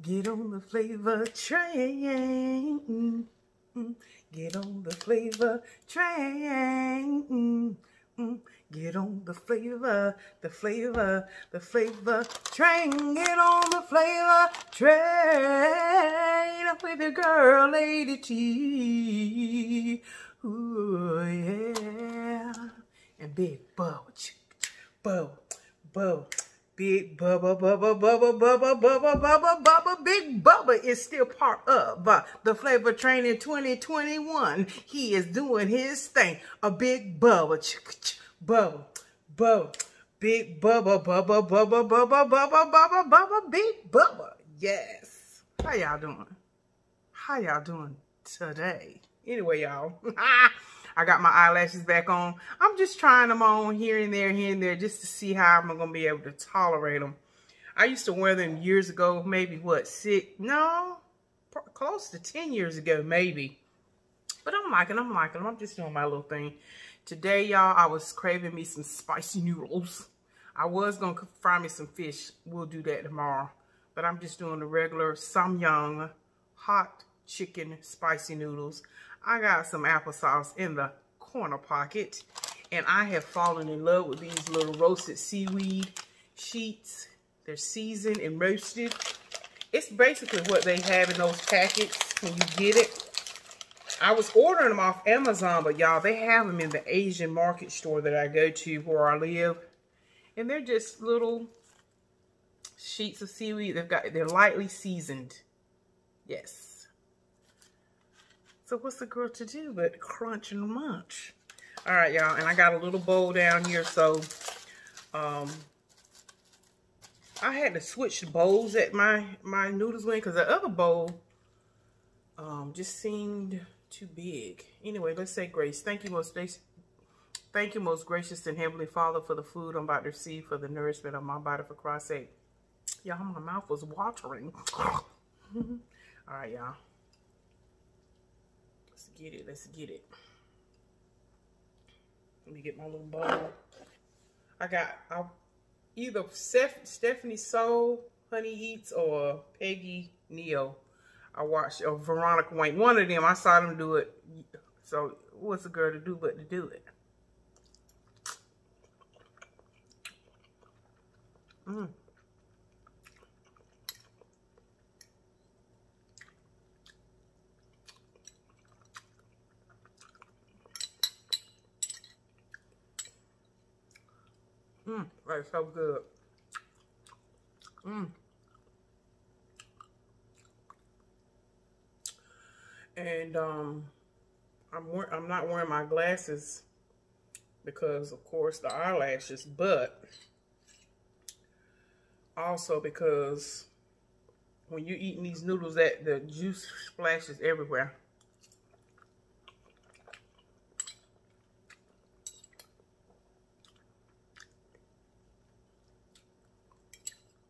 Get on the flavor train. Get on the flavor train. Get on the flavor, the flavor, the flavor train. Get on the flavor train with your girl, Lady T. Ooh, yeah. And Big Bo, Bo, Bo. Big Bubba, Bubba, Bubba, Bubba, Bubba, Bubba, Bubba, Big Bubba is still part of uh, the Flavor Train in 2021. He is doing his thing. A Big Bubba, Bubba, Bubba, Big Bubba, Bubba, Bubba, Bubba, Bubba, Bubba, Bubba, Big Bubba. Yes. How y'all doing? How y'all doing today? Anyway, y'all. I got my eyelashes back on. I'm just trying them on here and there, here and there, just to see how I'm going to be able to tolerate them. I used to wear them years ago, maybe what, six, no, close to 10 years ago, maybe. But I'm liking them, I'm liking them. I'm just doing my little thing. Today, y'all, I was craving me some spicy noodles. I was going to fry me some fish. We'll do that tomorrow. But I'm just doing the regular Samyang hot chicken spicy noodles. I got some applesauce in the corner pocket. And I have fallen in love with these little roasted seaweed sheets. They're seasoned and roasted. It's basically what they have in those packets when you get it. I was ordering them off Amazon, but y'all, they have them in the Asian market store that I go to where I live. And they're just little sheets of seaweed. They've got, they're lightly seasoned. Yes. So what's the girl to do but crunch and munch? All right, y'all. And I got a little bowl down here. So um, I had to switch the bowls at my, my noodles went because the other bowl um, just seemed too big. Anyway, let's say grace. Thank you, most Thank you, most gracious and heavenly Father, for the food I'm about to receive, for the nourishment of my body, for Christ's sake. Y'all, my mouth was watering. All right, y'all get it. Let's get it. Let me get my little bowl. I got I, either Steph, Stephanie Soo, Honey Eats, or Peggy Neo. I watched, or Veronica Wayne. One of them, I saw them do it. So what's a girl to do but to do it? Mmm. Mmm, that's so good. Mmm. And um, I'm I'm not wearing my glasses because, of course, the eyelashes, but also because when you're eating these noodles, that the juice splashes everywhere.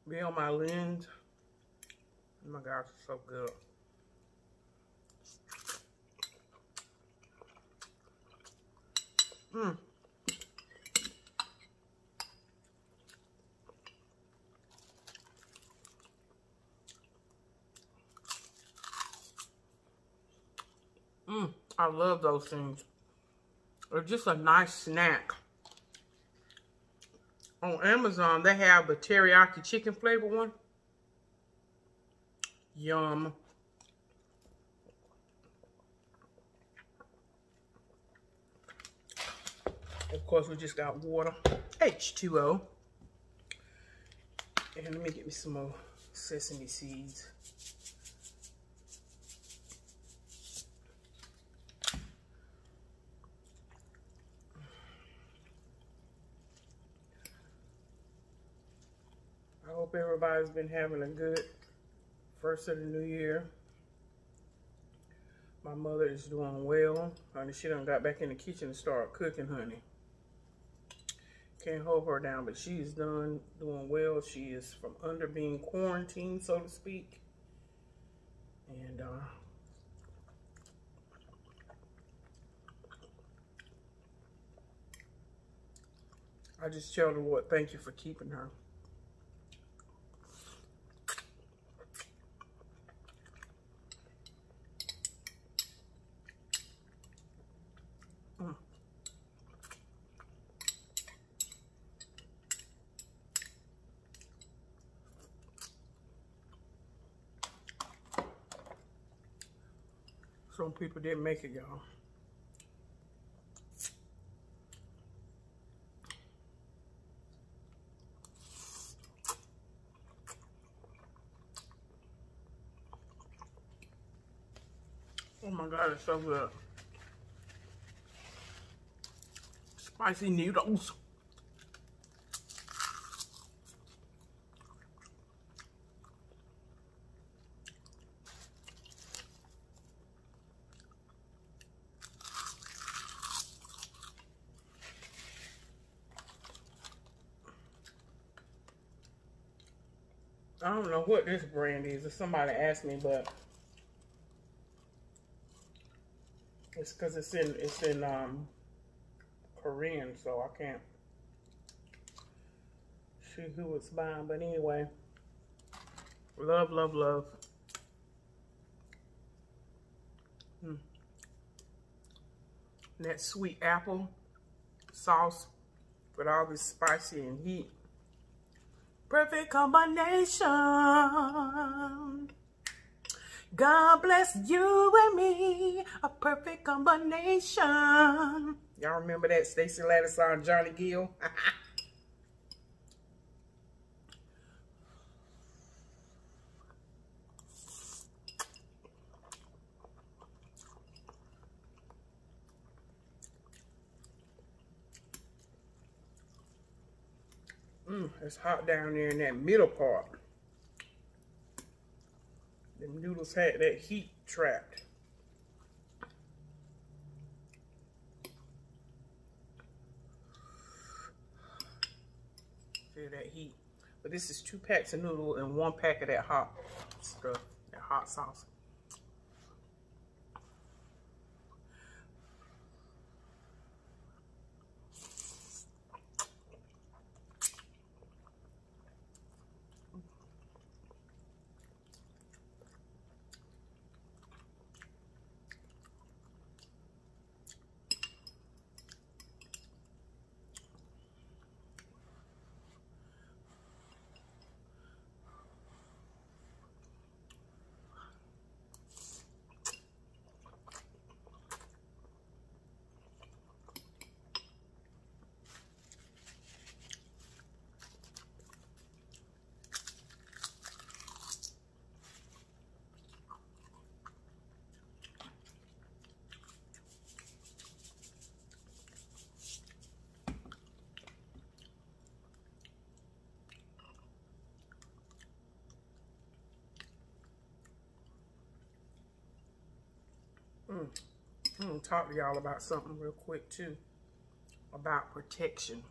Be on my lens. Oh my gosh, it's so good. Mmm. Mmm, I love those things. They're just a nice snack on Amazon, they have the teriyaki chicken flavor one. Yum. Of course, we just got water, H2O. And let me get me some more sesame seeds. Hope everybody's been having a good first of the new year. My mother is doing well. Honey, she done got back in the kitchen and started cooking, honey. Can't hold her down, but she is done doing well. She is from under being quarantined, so to speak. And, uh, I just tell her what, thank you for keeping her. Some people didn't make it, y'all. Oh my God, it's so good. Spicy noodles. I don't know what this brand is. If somebody asked me, but it's because it's in it's in um, Korean, so I can't see who it's buying. But anyway, love, love, love. Mm. That sweet apple sauce with all this spicy and heat. Perfect combination. God bless you and me. A perfect combination. Y'all remember that Stacy Lattisaw song, Johnny Gill? Mmm, it's hot down there in that middle part. The noodles had that heat trapped. Feel that heat. But this is two packs of noodle and one pack of that hot stuff, that hot sauce. I'm going to talk to y'all about something real quick too. About protection.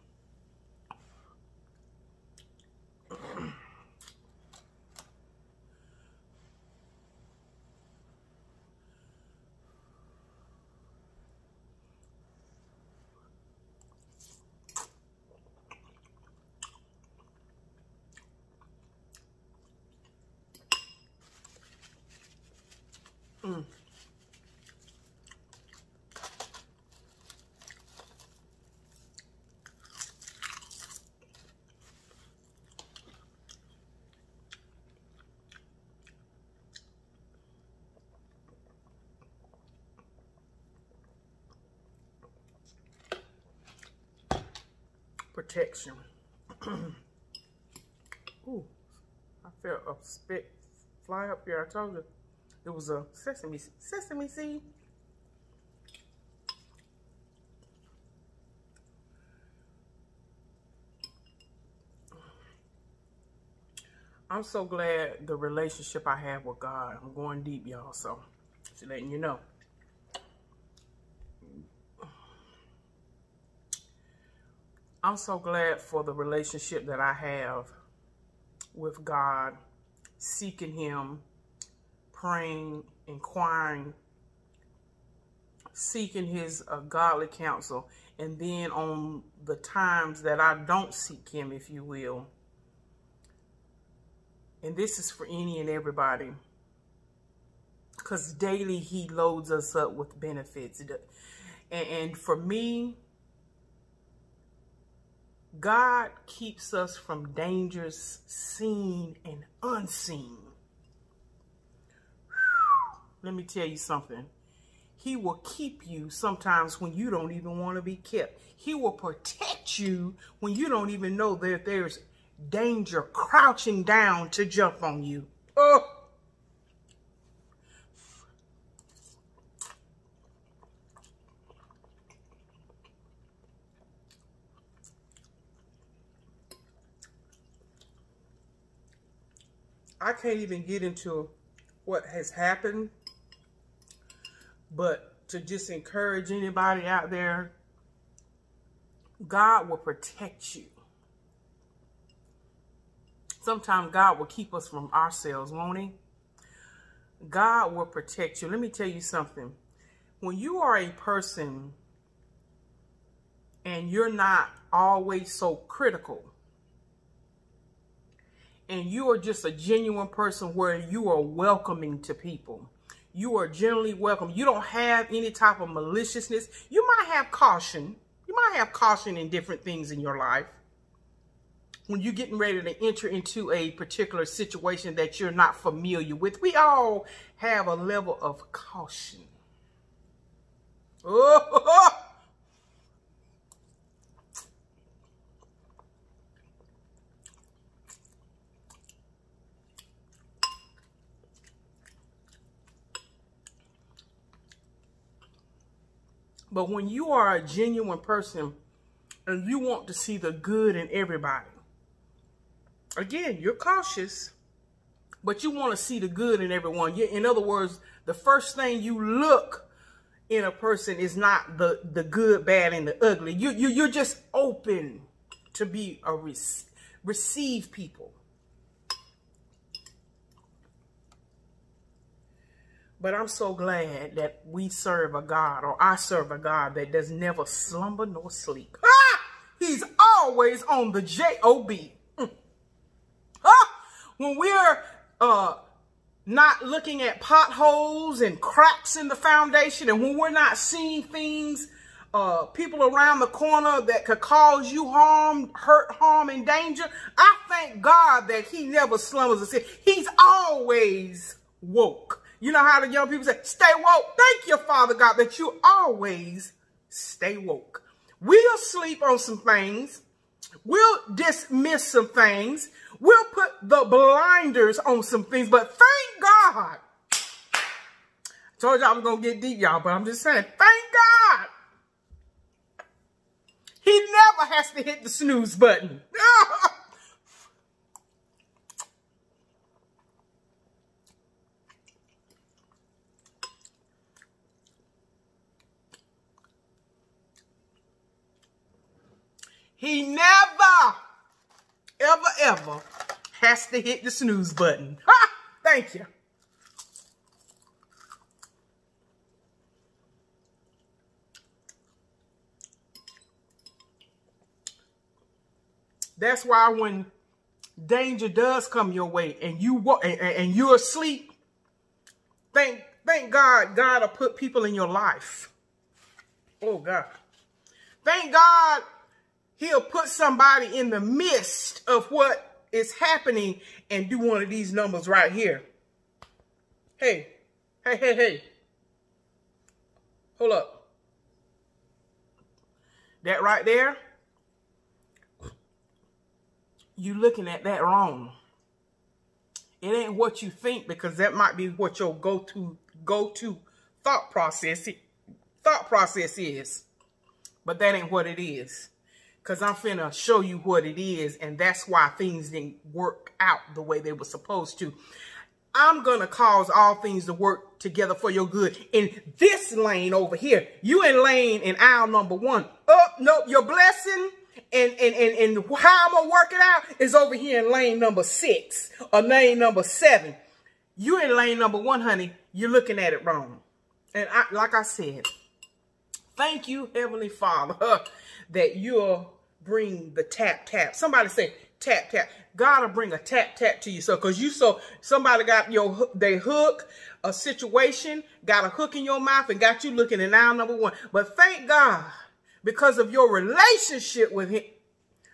mm. Protection. Ooh, I felt a spit fly up here. I told you it was a sesame sesame seed. I'm so glad the relationship I have with God. I'm going deep, y'all. So, just letting you know. I'm so glad for the relationship that I have with God, seeking Him, praying, inquiring, seeking His uh, godly counsel. And then on the times that I don't seek Him, if you will. And this is for any and everybody. Because daily He loads us up with benefits. And, and for me, God keeps us from dangers seen and unseen. Let me tell you something. He will keep you sometimes when you don't even want to be kept. He will protect you when you don't even know that there's danger crouching down to jump on you. Oh. I can't even get into what has happened, but to just encourage anybody out there, God will protect you. Sometimes God will keep us from ourselves, won't he? God will protect you. Let me tell you something. When you are a person and you're not always so critical, and you are just a genuine person where you are welcoming to people. You are generally welcome. You don't have any type of maliciousness. You might have caution. You might have caution in different things in your life. When you're getting ready to enter into a particular situation that you're not familiar with, we all have a level of caution. Oh, But when you are a genuine person and you want to see the good in everybody, again, you're cautious, but you want to see the good in everyone. You, in other words, the first thing you look in a person is not the, the good, bad, and the ugly. You, you, you're just open to be a receive people. But I'm so glad that we serve a God, or I serve a God that does never slumber nor sleep. Ah! He's always on the J-O-B. Mm. Ah! When we're uh, not looking at potholes and cracks in the foundation, and when we're not seeing things, uh, people around the corner that could cause you harm, hurt, harm, and danger, I thank God that he never slumbers or sleeps. He's always woke. You know how the young people say, stay woke. Thank you, Father God, that you always stay woke. We'll sleep on some things. We'll dismiss some things. We'll put the blinders on some things. But thank God. I told y'all I was going to get deep, y'all, but I'm just saying, thank God. He never has to hit the snooze button. He never, ever, ever has to hit the snooze button. Ha! Thank you. That's why when danger does come your way and you and, and you're asleep, thank thank God God will put people in your life. Oh God. Thank God he'll put somebody in the midst of what is happening and do one of these numbers right here. Hey, hey, hey, hey. Hold up. That right there, you looking at that wrong. It ain't what you think because that might be what your go-to go-to thought process thought process is. But that ain't what it is. Because I'm finna show you what it is. And that's why things didn't work out the way they were supposed to. I'm going to cause all things to work together for your good. In this lane over here, you in lane in aisle number one. Up, nope, your blessing and, and, and, and how I'm going to work it out is over here in lane number six or lane number seven. You in lane number one, honey. You're looking at it wrong. And I, like I said, thank you, Heavenly Father, that you're bring the tap tap. Somebody say tap tap. God will bring a tap tap to you. So, cause you so somebody got your they hook a situation, got a hook in your mouth, and got you looking at now number one. But thank God because of your relationship with Him.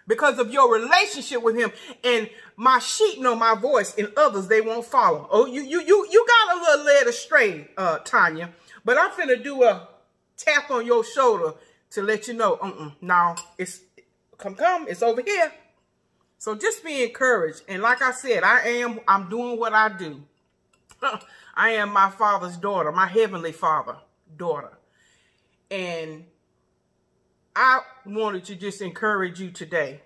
Because of your relationship with him, and my sheep know my voice, and others they won't follow. Oh, you you you you got a little led astray, uh, Tonya. But I'm finna do a tap on your shoulder to let you know, uh-uh, now it's, come, come, it's over here. So just be encouraged. And like I said, I am, I'm doing what I do. I am my father's daughter, my heavenly father daughter. And I wanted to just encourage you today.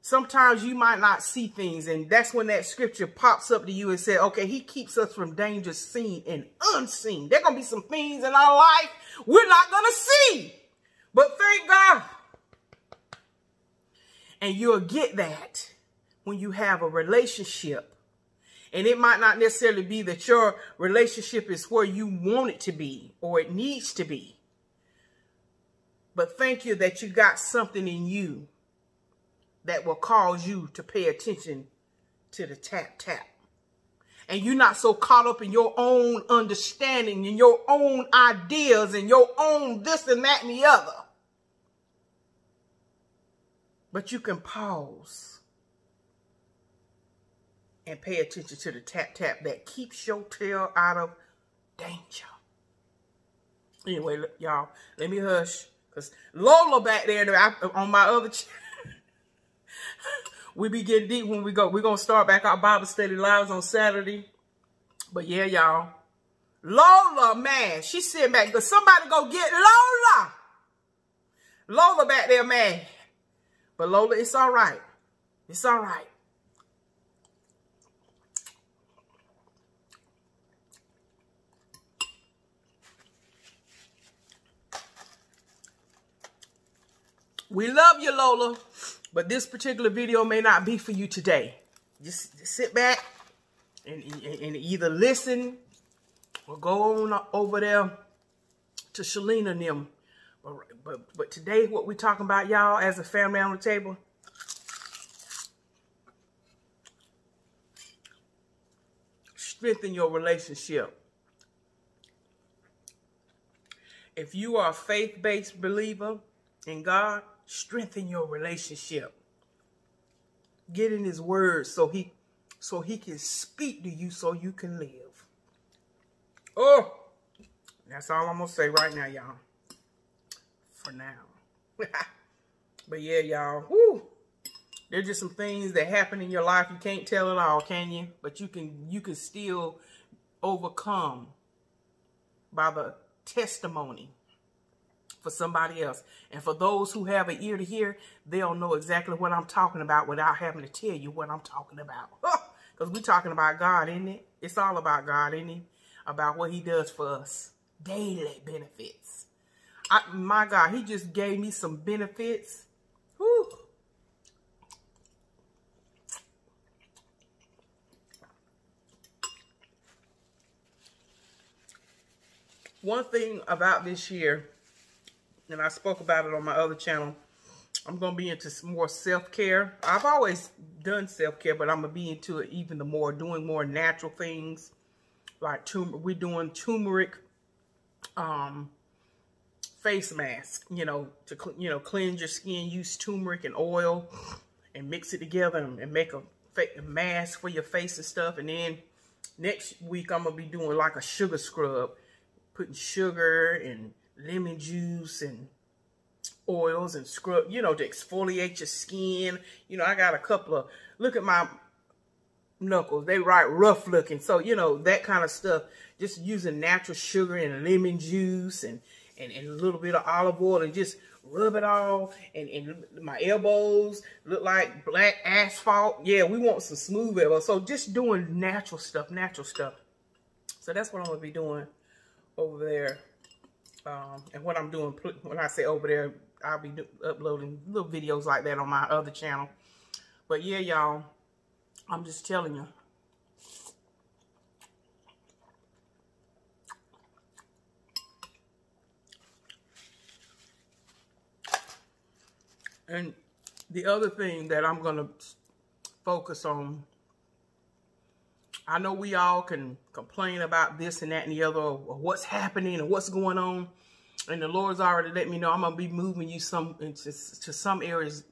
Sometimes you might not see things, and that's when that scripture pops up to you and says, okay, he keeps us from danger seen and unseen. There going to be some things in our life we're not going to see. But thank God. And you'll get that when you have a relationship. And it might not necessarily be that your relationship is where you want it to be or it needs to be. But thank you that you got something in you that will cause you to pay attention to the tap tap. And you're not so caught up in your own understanding and your own ideas and your own this and that and the other. But you can pause and pay attention to the tap tap that keeps your tail out of danger. Anyway, y'all, let me hush. Because Lola back there on my other we be getting deep when we go. We're going to start back our Bible study lives on Saturday. But yeah, y'all. Lola, man, she's sitting back. Somebody go get Lola. Lola back there, man. But Lola, it's all right. It's all right. We love you, Lola. But this particular video may not be for you today. Just, just sit back and, and, and, either listen or go on over there to Shalina and them. But, but, but today, what we're talking about, y'all, as a family on the table, strengthen your relationship. If you are a faith-based believer in God, strengthen your relationship. Get in his word so he so he can speak to you so you can live. Oh, that's all I'm going to say right now, y'all. For now. but yeah, y'all. Whoo. There's just some things that happen in your life. You can't tell it all, can you? But you can you can still overcome by the testimony for somebody else. And for those who have an ear to hear, they'll know exactly what I'm talking about without having to tell you what I'm talking about. Because we're talking about God, isn't it? It's all about God, isn't it? About what he does for us. Daily benefits. I, my God, he just gave me some benefits. Whew. One thing about this year and I spoke about it on my other channel. I'm going to be into some more self-care. I've always done self-care, but I'm going to be into it even the more, doing more natural things. Like, we're doing turmeric um, face mask, you know, to, you know, cleanse your skin. Use turmeric and oil and mix it together and, and make a, a mask for your face and stuff. And then next week, I'm going to be doing like a sugar scrub, putting sugar and lemon juice and oils and scrub, you know, to exfoliate your skin. You know, I got a couple of, look at my knuckles. They right rough looking. So, you know, that kind of stuff. Just using natural sugar and lemon juice and, and, and a little bit of olive oil and just rub it all. And, and my elbows look like black asphalt. Yeah, we want some smooth elbows. So just doing natural stuff, natural stuff. So that's what I'm to be doing over there um, and what I'm doing, when I say over there, I'll be uploading little videos like that on my other channel. But yeah, y'all, I'm just telling you. And the other thing that I'm going to focus on I know we all can complain about this and that and the other, or what's happening and what's going on. And the Lord's already let me know I'm gonna be moving you some into to some areas,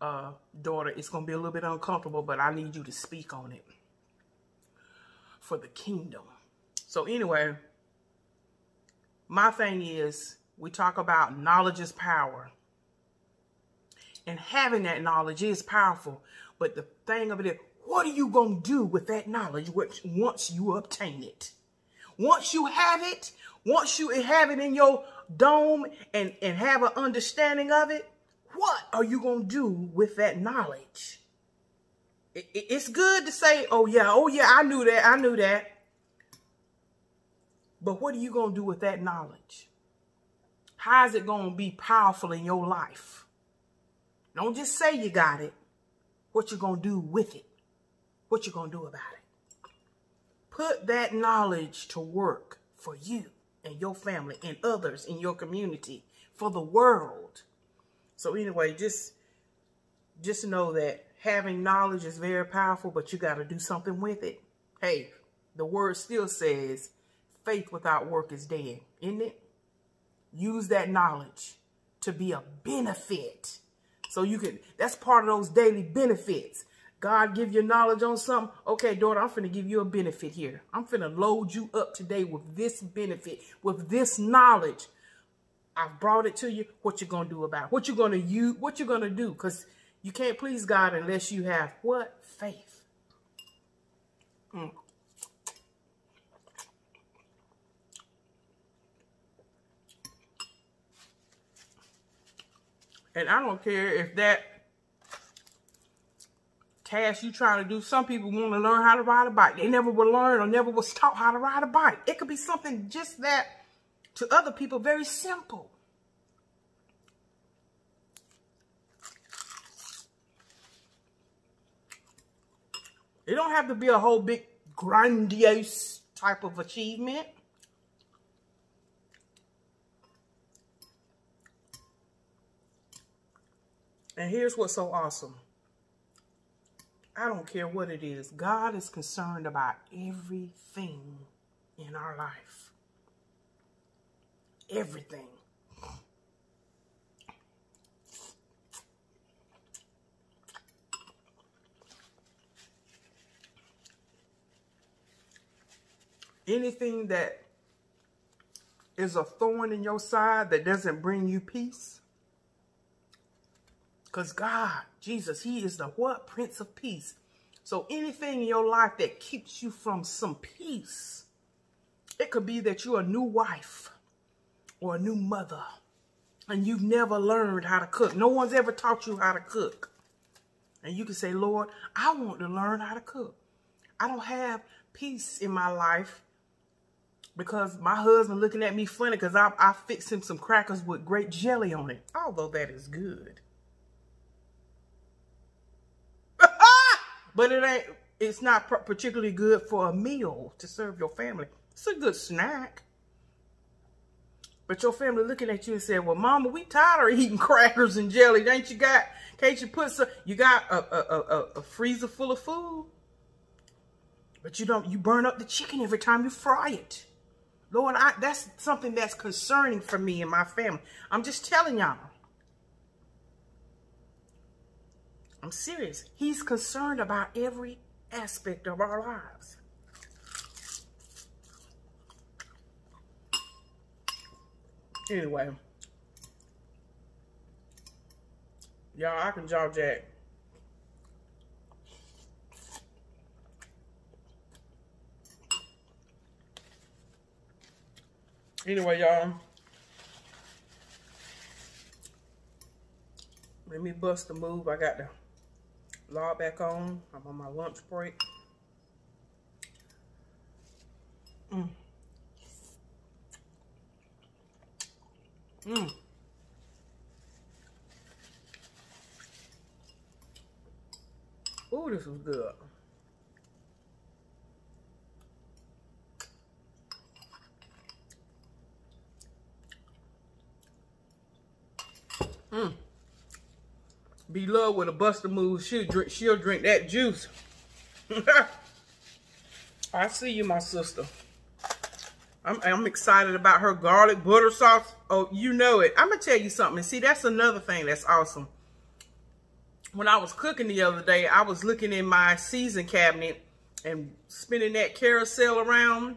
uh, daughter. It's gonna be a little bit uncomfortable, but I need you to speak on it for the kingdom. So anyway, my thing is we talk about knowledge is power. And having that knowledge is powerful. But the thing of it is, what are you going to do with that knowledge once you obtain it? Once you have it, once you have it in your dome and, and have an understanding of it, what are you going to do with that knowledge? It, it, it's good to say, oh yeah, oh yeah, I knew that, I knew that. But what are you going to do with that knowledge? How is it going to be powerful in your life? Don't just say you got it. What you going to do with it? What you going to do about it? Put that knowledge to work for you and your family and others in your community, for the world. So anyway, just just know that having knowledge is very powerful, but you got to do something with it. Hey, the word still says faith without work is dead, isn't it? Use that knowledge to be a benefit. So you can, that's part of those daily benefits. God give you knowledge on something. Okay, daughter, I'm finna give you a benefit here. I'm finna load you up today with this benefit, with this knowledge. I've brought it to you. What you gonna do about it? What you gonna use? What you gonna do? Because you can't please God unless you have what? Faith. Mm. And I don't care if that task you trying to do, some people want to learn how to ride a bike. They never will learn or never was taught how to ride a bike. It could be something just that to other people very simple. It don't have to be a whole big grandiose type of achievement. And here's what's so awesome. I don't care what it is. God is concerned about everything in our life. Everything. Anything that is a thorn in your side that doesn't bring you peace, because God, Jesus, he is the what? Prince of Peace. So anything in your life that keeps you from some peace, it could be that you're a new wife or a new mother and you've never learned how to cook. No one's ever taught you how to cook. And you can say, Lord, I want to learn how to cook. I don't have peace in my life because my husband looking at me funny because I, I fixed him some crackers with great jelly on it, although that is good. But it ain't, it's not particularly good for a meal to serve your family. It's a good snack. But your family looking at you and saying, well, mama, we tired of eating crackers and jelly. Ain't you got, can't you put some, you got a, a, a, a freezer full of food. But you don't, you burn up the chicken every time you fry it. Lord, I, that's something that's concerning for me and my family. I'm just telling y'all. I'm serious. He's concerned about every aspect of our lives. Anyway. Y'all, I can jaw jack. Anyway, y'all. Let me bust the move. I got the log back on. I'm on my lunch break. Mmm. Mmm. Ooh, this was good. Mmm. B-Love with a buster move. She'll drink, she'll drink that juice. I see you, my sister. I'm, I'm excited about her garlic butter sauce. Oh, you know it. I'm going to tell you something. See, that's another thing that's awesome. When I was cooking the other day, I was looking in my season cabinet and spinning that carousel around.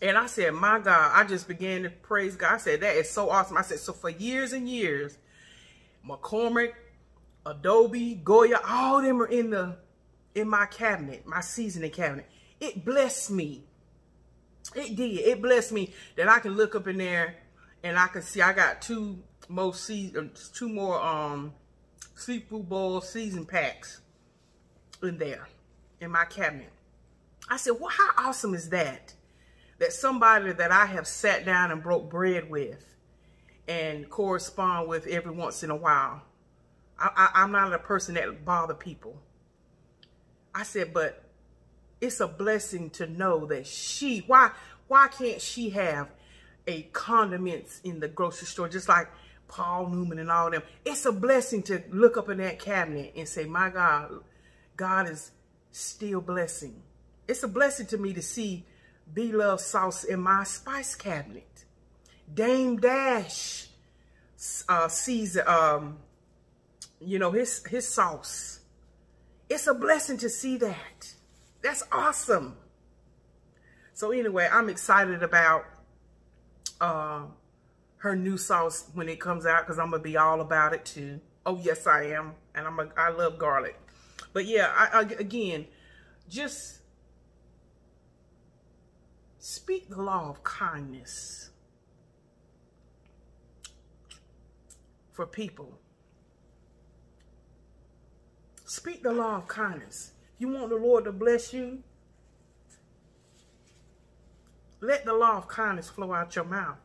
And I said, my God, I just began to praise God. I said, that is so awesome. I said, so for years and years, McCormick, Adobo, Goya, all them are in the in my cabinet, my seasoning cabinet. It blessed me. It did. It blessed me that I can look up in there and I can see I got two more season, two more um seafood bowl season packs in there in my cabinet. I said, well, how awesome is that? That somebody that I have sat down and broke bread with and correspond with every once in a while. I, I, I'm not a person that bother people. I said, but it's a blessing to know that she, why, why can't she have a condiments in the grocery store, just like Paul Newman and all them. It's a blessing to look up in that cabinet and say, my God, God is still blessing. It's a blessing to me to see B-Love sauce in my spice cabinet. Dame Dash uh, sees, um, you know, his, his sauce. It's a blessing to see that. That's awesome. So anyway, I'm excited about uh, her new sauce when it comes out because I'm going to be all about it too. Oh, yes, I am. And I'm a, I love garlic. But yeah, I, I, again, just speak the law of kindness for people. Speak the law of kindness. You want the Lord to bless you? Let the law of kindness flow out your mouth.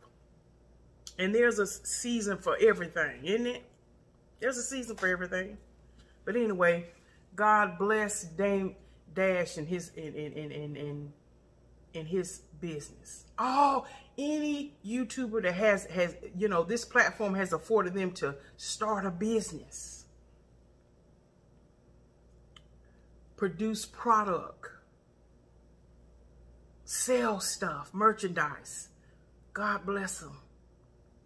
And there's a season for everything, isn't it? There's a season for everything. But anyway, God bless Dame Dash and his in in in in in, in his business. Oh, any YouTuber that has has you know this platform has afforded them to start a business, produce product, sell stuff, merchandise. God bless them.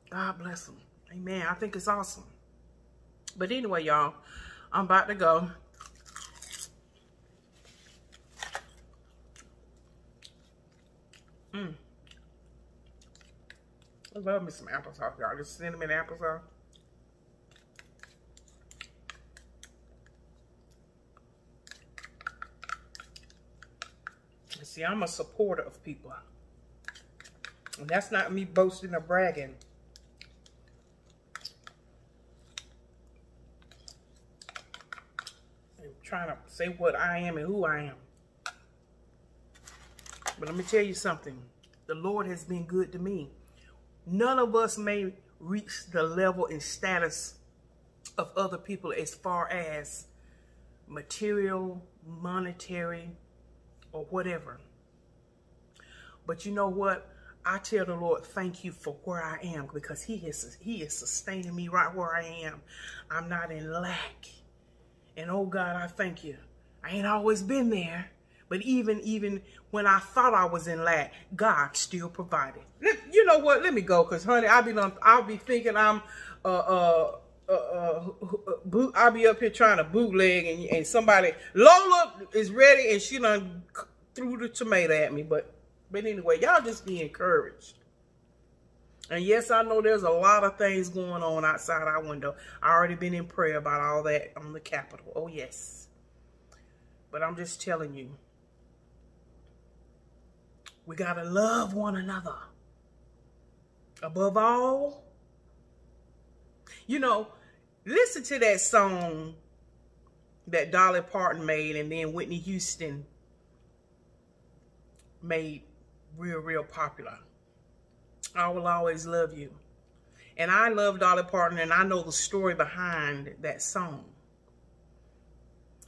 God bless them. Amen. I think it's awesome. But anyway, y'all, I'm about to go. Mmm. I love me some applesauce, y'all. Just cinnamon applesauce. See, I'm a supporter of people. And that's not me boasting or bragging. I'm trying to say what I am and who I am. But let me tell you something. The Lord has been good to me. None of us may reach the level and status of other people as far as material, monetary, or whatever. But you know what? I tell the Lord, thank you for where I am because he is, he is sustaining me right where I am. I'm not in lack. And oh God, I thank you. I ain't always been there. But even even when I thought I was in lack, God still provided. You know what? Let me go, cause honey, I'll be I'll be thinking I'm uh uh uh, uh, boot, I'll be up here trying to bootleg and, and somebody, Lola is ready and she done threw the tomato at me. But, but anyway, y'all just be encouraged. And yes, I know there's a lot of things going on outside our window. I already been in prayer about all that on the Capitol. Oh, yes. But I'm just telling you, we got to love one another. Above all, you know, listen to that song that Dolly Parton made and then Whitney Houston made real, real popular. I will always love you. And I love Dolly Parton and I know the story behind that song.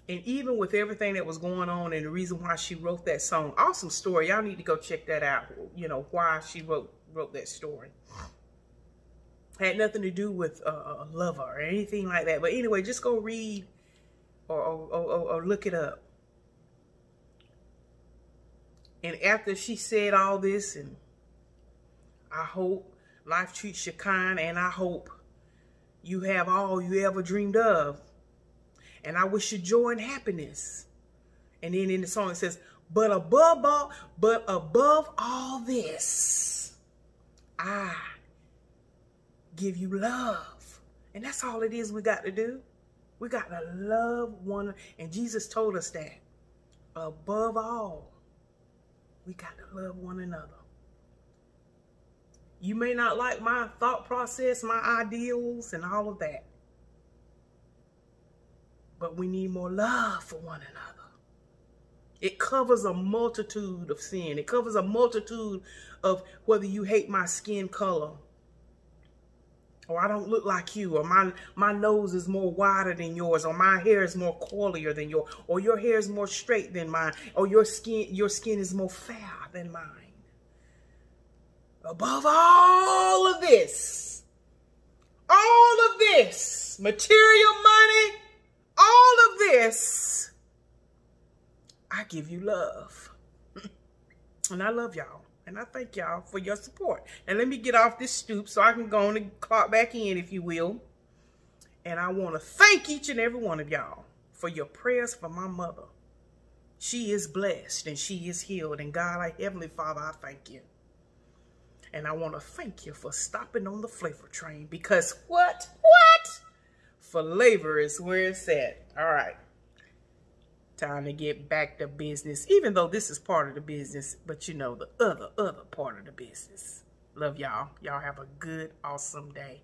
And even with everything that was going on and the reason why she wrote that song, awesome story. Y'all need to go check that out. You know, why she wrote wrote that story had nothing to do with a lover or anything like that. But anyway, just go read or, or, or, or look it up. And after she said all this, and I hope life treats you kind, and I hope you have all you ever dreamed of. And I wish you joy and happiness. And then in the song it says, But above all, but above all this, I give you love. And that's all it is we got to do. We got to love one. And Jesus told us that. Above all, we got to love one another. You may not like my thought process, my ideals, and all of that. But we need more love for one another. It covers a multitude of sin. It covers a multitude of whether you hate my skin color or I don't look like you, or my, my nose is more wider than yours, or my hair is more coilier than yours, or your hair is more straight than mine, or your skin, your skin is more fair than mine. Above all of this, all of this, material money, all of this, I give you love. and I love y'all. And I thank y'all for your support. And let me get off this stoop so I can go on and clock back in, if you will. And I want to thank each and every one of y'all for your prayers for my mother. She is blessed and she is healed. And God, our Heavenly Father, I thank you. And I want to thank you for stopping on the flavor train because what? What? Flavor is where it's at. All right time to get back to business, even though this is part of the business, but you know, the other, other part of the business. Love y'all. Y'all have a good, awesome day.